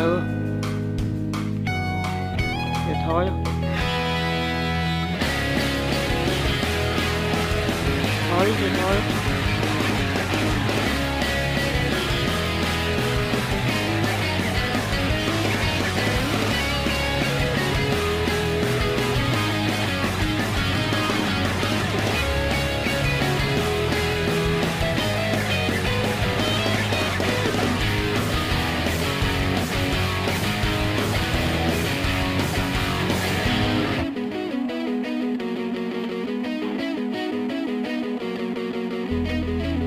tư thì thôi. Thôi thì thôi. Música